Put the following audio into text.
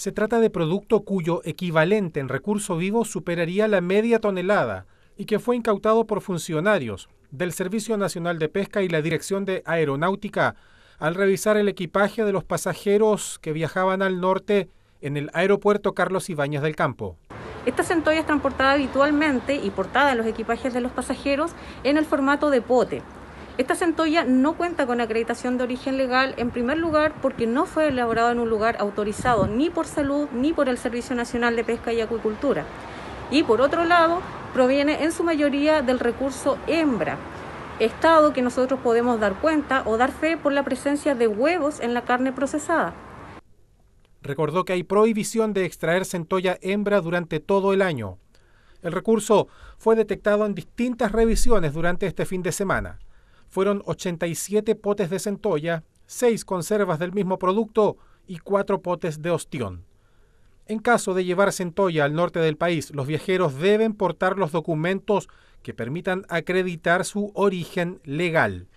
Se trata de producto cuyo equivalente en recurso vivo superaría la media tonelada y que fue incautado por funcionarios del Servicio Nacional de Pesca y la Dirección de Aeronáutica al revisar el equipaje de los pasajeros que viajaban al norte en el aeropuerto Carlos Ibáñez del Campo. Esta centolla es transportada habitualmente y portada en los equipajes de los pasajeros en el formato de pote. Esta centolla no cuenta con acreditación de origen legal, en primer lugar porque no fue elaborado en un lugar autorizado ni por salud ni por el Servicio Nacional de Pesca y Acuicultura. Y por otro lado, proviene en su mayoría del recurso hembra, estado que nosotros podemos dar cuenta o dar fe por la presencia de huevos en la carne procesada. Recordó que hay prohibición de extraer centolla hembra durante todo el año. El recurso fue detectado en distintas revisiones durante este fin de semana. Fueron 87 potes de centolla, 6 conservas del mismo producto y 4 potes de ostión. En caso de llevar centolla al norte del país, los viajeros deben portar los documentos que permitan acreditar su origen legal.